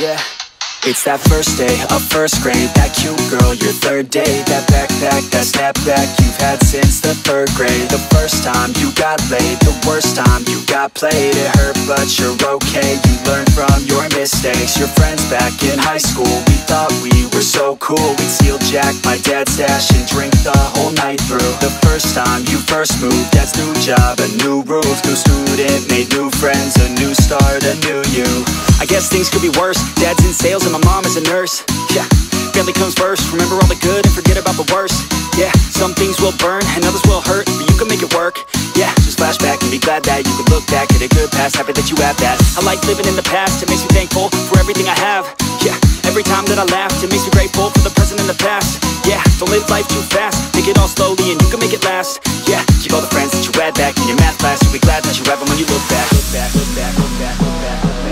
Yeah. It's that first day of first grade That cute girl, your third day That backpack, that snapback You've had since the third grade. The first time you got laid The worst time you got played It hurt but you're okay. You learn from your mistakes. Your friends back in high school We thought we were so cool. We'd steal Jack, my dad's stash And drink the whole night through. The first time you first moved Dad's new job, a new roof. New student, made new friends A new start, a new you. I guess things could be worse. Dad's in sales and my mom is a nurse. Yeah, family comes first. Remember all the good and forget about the worst. Yeah, some things will burn and others will hurt But you can make it work. Yeah, just flashback and be glad that you can look back at a good past. Happy that you have that. I like living in the past. It makes me thankful for everything I have. Yeah, every time that I laugh It makes me grateful for the present and the past. Yeah, don't live life too fast. Take it all slowly and you can make it last. Yeah, keep all the friends that you had back in your math class. You'll be glad that you have them when you Look back, look back, look back, look back, look back, look back,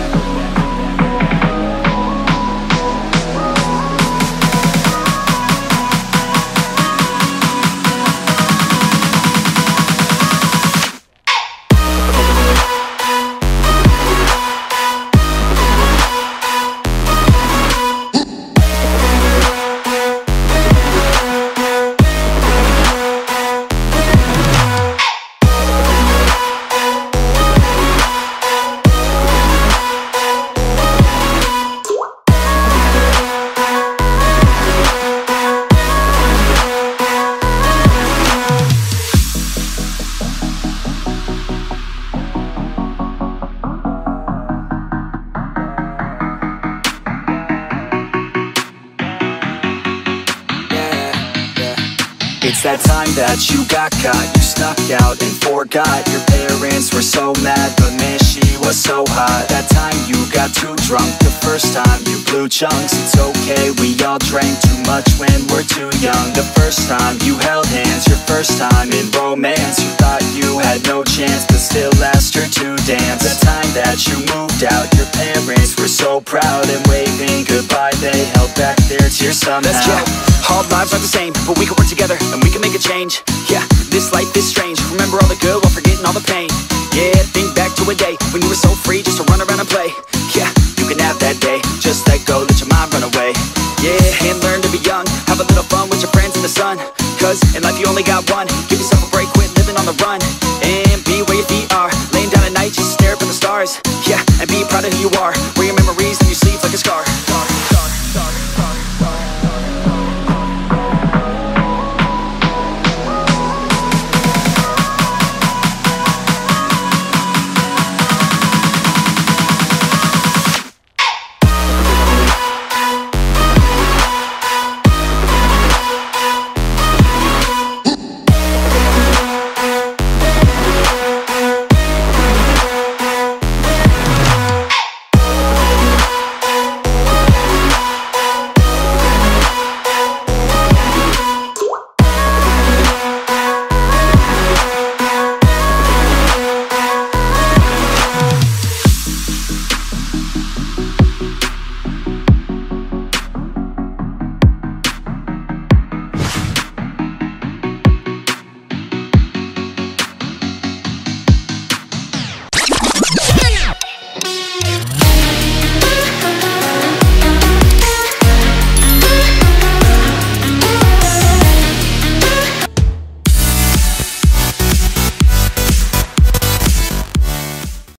It's that time that you got caught You snuck out and forgot. Your parents were so mad But man, she was so hot. That time you got too drunk The first time. You blew chunks. It's okay, we all drank too much When we're too young. The first time you held hands Your first time in romance. You thought you had no chance But still asked her to dance. The time that you moved out Your parents were so proud And waving goodbye. They their tears somehow That's yeah. All lives are the same, but we can work together and we can make a change. Yeah, this life is strange. Remember all the good while forgetting all the pain. Yeah, think back to a day when you were so free just to run around and play. Yeah, you can have that day. Just let go, let your mind run away. Yeah, and learn to be young. Have a little fun with your friends in the sun. Cause in life you only got one. Give yourself